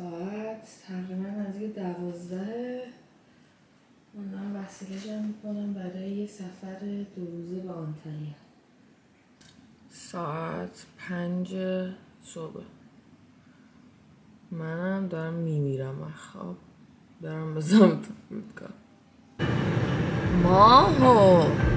ساعت تقریبا نزدیک دوازده. من وسیله جمع می‌کنم برای یه سفر دو روزه به آنتالیا. ساعت پنج صبح. منم دارم میمیرم. از خواب برم بزنم تو فرودگاه. ماهو!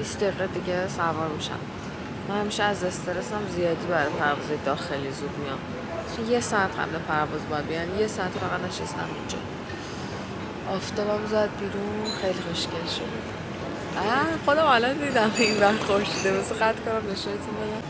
20 دقیقه دیگه سوار میشم. من همیشه از استرسم زیادی برای پرواز داخلی زود میام. یه ساعت قبل پرواز باید بیان یه ساعت فقط نشستم اینجا. آفتابم زد بیرون خیلی خوشگل شد. خودم الان دیدم این وقت خورشیده مثل خط کنم نشونتون بدم.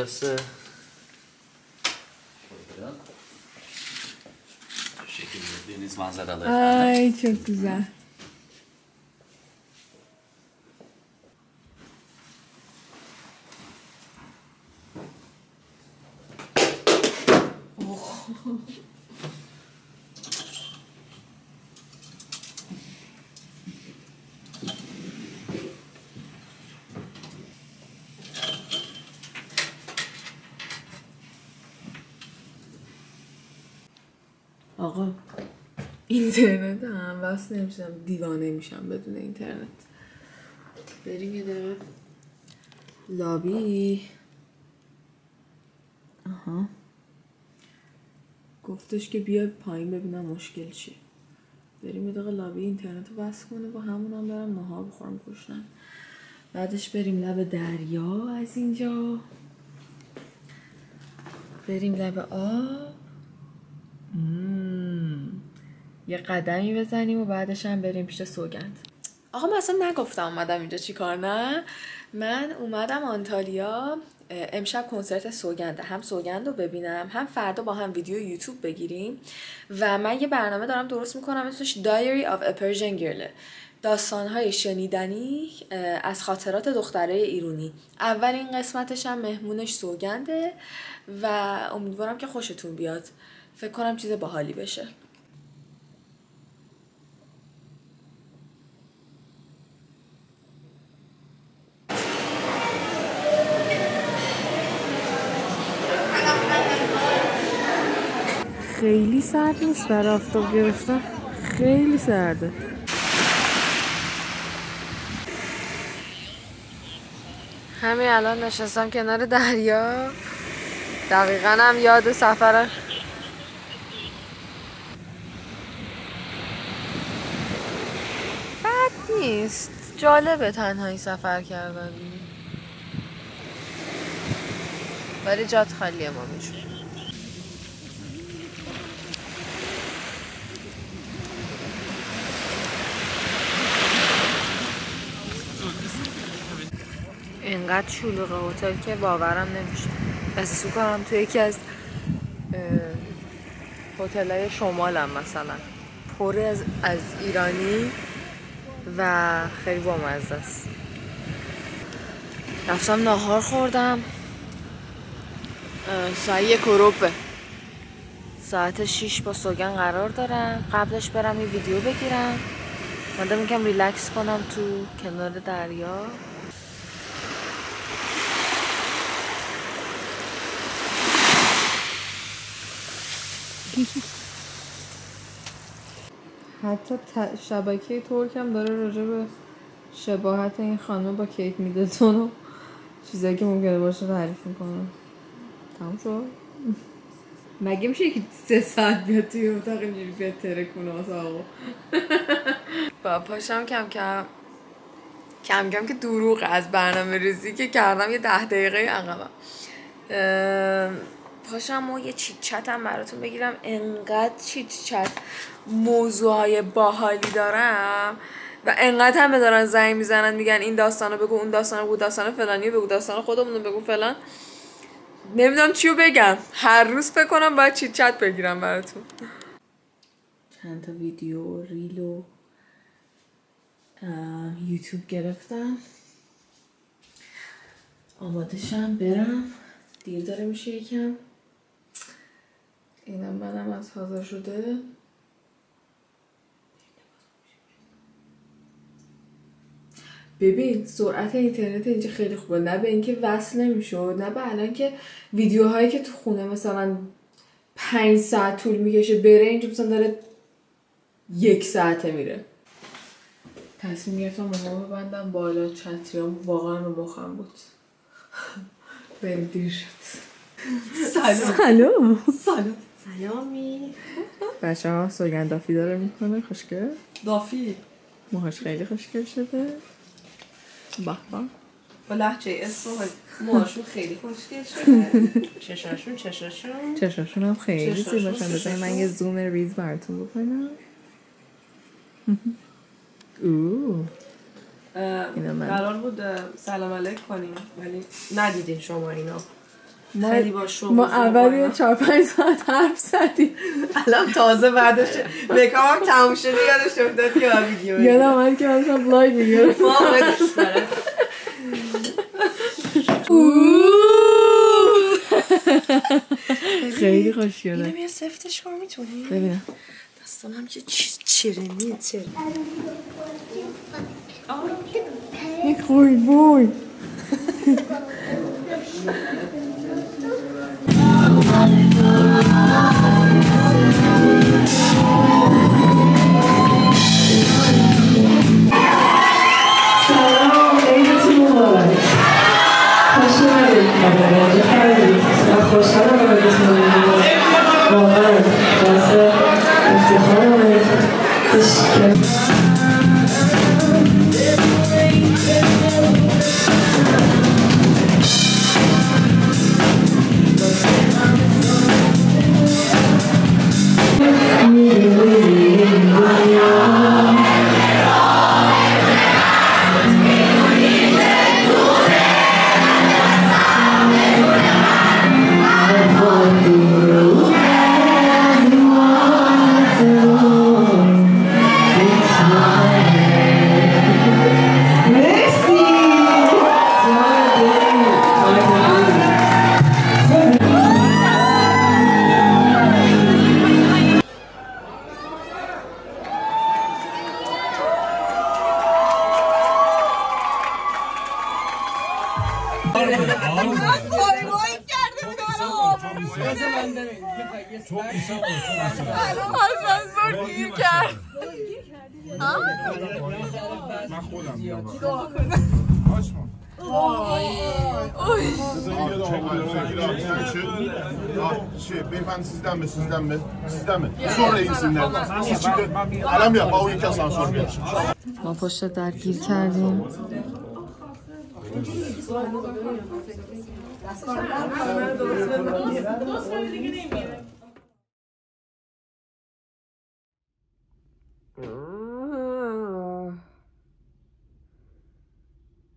burası. Şuradan. Şu şekilde deniz manzaraları. Ay çok güzel. Oh. اینترنت. هم وصل نمیشم دیوانه میشم بدون اینترنت. بریم یه دقیقه. لابی. آها. گفتش که بیا پایین ببینم مشکل چیه. بریم یه دقیقه لابی اینترنت رو بس کنه. با همون هم برم نهار بخورم کشنم بعدش بریم لب دریا از اینجا. بریم لب آب. یه قدمی بزنیم و بعدش هم بریم پیش سوگند. آقا من اصلا نگفتم اومدم اینجا چی کار نه؟ من اومدم آنتالیا امشب کنسرت سوگنده هم سوگند رو ببینم هم فردا با هم ویدیو یوتیوب بگیریم و من یه برنامه دارم درست می‌کنم اسمش Diary of a Persian Girl. داستانهای شنیدنی از خاطرات دختره ایرونی. اولین قسمتش هم مهمونش سوگنده و امیدوارم که خوشتون بیاد. فکر کنم چیز باحالی بشه. خیلی سرد نیست برای آفتاب گرفتن. خیلی سرده. همین الان نشستم کنار دریا. دقیقا هم یاد سفر بد نیست. جالبه تنهایی سفر کردن ولی جات خالیه ما میشون اینقدر شلوغه. هتل که باورم نمیشه. احساس کنم تو یکی از هتل های شمالم مثلا. پر از, از ایرانی و خیلی بامزه است. رفتم ناهار خوردم. ساعت ربه ساعت شیش با سوگن قرار دارم. قبلش برم یه ویدیو بگیرم. مادم میگم ریلکس کنم تو کنار دریا. حتی شبکه ترک هم داره راجع به شباهت این خانم با کیت میدلتون و چیزایی که ممکنه باشه تعریف می‌کنه تمام شد؟ مگه میشه یکی سه ساعت بیاد توی اتاق اینجوری بیاد ترکونه آقا با پاشم کم کم کم کم که دروغ از برنامه ریزی که کردم یه ده دقیقه عقبم. پاشم و یه چیت چت هم براتون بگیرم. انقدر چیت چت موضوع های باحالی دارم و انقدر همه دارن زنگ می‌زنن میگن این داستانو بگو اون داستانو بگو داستان فلانی بگو داستان خودمون بگو فلان. نمی‌دونم چیو بگم. هر روز فکر کنم باید چیت چت بگیرم براتون. چند تا ویدیو ریل و یوتیوب گرفتم. آمادشم برم. دیر داره میشه یکم. اینم منم از حاضر شده. ببین سرعت اینترنت اینجا خیلی خوبه. نه به اینکه وصل نمی‌شد نه به الان که ویدیوهایی که تو خونه مثلا پنج ساعت طول می‌کشه بره اینجا مثلا داره یک ساعته میره. تصمیم گرفتم موهامو ببندم بالا. چتریام واقعا رو مخم بود. بریم دیر شد. سلام. سلام. سلام. سلامی. بچه ها سوگندافی داره می‌کنه خوشگل دافی. موهاش خیلی خوشگل شده. به به با لحجه اصفهان موهاشون خیلی خوشگل شده. چشاشون چشاشون. چشاشون هم خیلی زیباشن بذاری من یه زوم ریز براتون بکنم. اوه. قرار بود سلام علیک کنیم ولی ندیدین شما اینا ما, خیلی با شما ما اول یه کنم. چهار پنج ساعت حرف زدیم. الان تازه بعدش میکاپ تموم شده یادش افتاد که ویدیو. یادم آمد که من داشتم بلاگ میگرم ما. خیلی خوشگله. اینم یه سفتش کن می‌تونی؟ ببینم. دستم هم که چرمی چرمی یک خوی بوی سلام با اون یکی آسانسور بیاد ما پشت گیر کردیم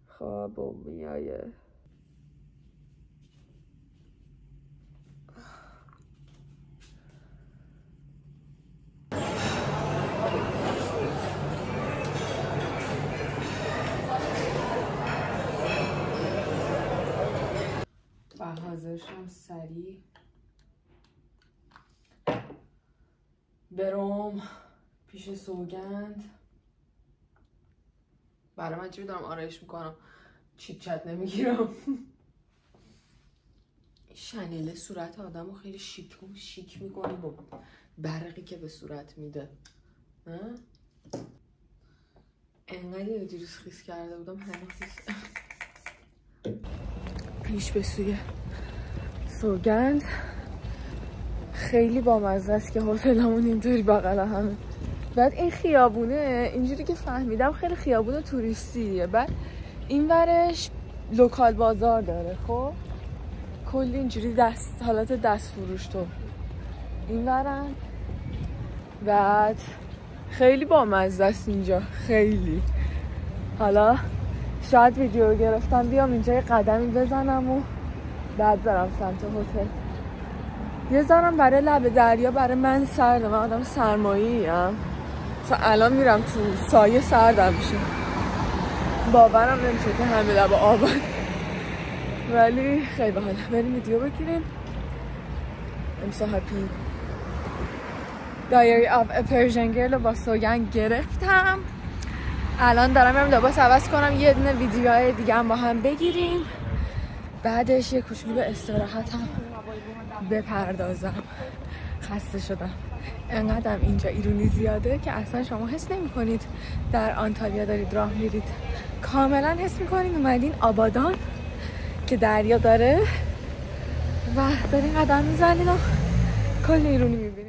خوابم میایه. حاضرشم سریع. برم پیش سوگند. برای من چی دارم آرایش می‌کنم. چیت نمی‌گیرم. شنله صورت آدم رو خیلی شیک شیک می‌کنه با برقی که به صورت میده. نه؟ یه دیروز خیس کرده بودم همه خیس. پیش به سوی سوگند خیلی بامزه است که هتلمون اینطوری بغل همه. بعد این خیابونه اینجوری که فهمیدم خیلی خیابون توریستیه. بعد این ورش لوکال بازار داره خب؟ کلی اینجوری دست حالت دست فروش تو. این ورن. بعد خیلی بامزه است اینجا. خیلی. حالا شاید ویدیو گرفتم بیام اینجا یه قدمی بزنم و بعد برم سمت هتل. یه زنم برای لب دریا برای من سرده. من آدم سرمایی ام الان میرم تو سایه سردم میشه. باورم نمیشه که همه لب آباد ولی خیلی باحال بریم ویدیو بگیریم. I'm so happy. A Persian Girl رو با سوگن گرفتم. الان دارم میرم لباس عوض کنم. یه دونه ویدیوهای دیگه هم با هم بگیریم. بعدش یه کوچولو به استراحتم بپردازم. خسته شدم. انقدرم اینجا ایرونی زیاده که اصلا شما حس نمی کنید در آنتالیا دارید راه میرید. کاملا حس می‌کنید اومدین آبادان که دریا داره. و دارین قدم می‌زنین و کلی ایرونی می‌بینید.